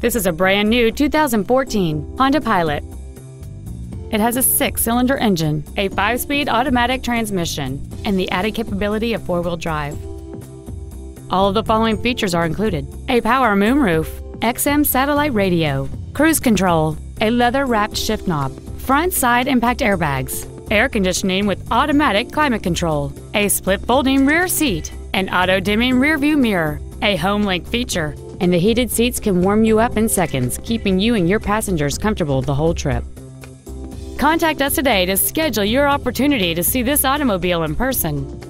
This is a brand new 2014 Honda Pilot. It has a six-cylinder engine, a five-speed automatic transmission, and the added capability of four-wheel drive. All of the following features are included. A power moonroof, XM satellite radio, cruise control, a leather-wrapped shift knob, front side impact airbags, air conditioning with automatic climate control, a split folding rear seat, an auto dimming rear view mirror, a HomeLink feature, and the heated seats can warm you up in seconds, keeping you and your passengers comfortable the whole trip. Contact us today to schedule your opportunity to see this automobile in person.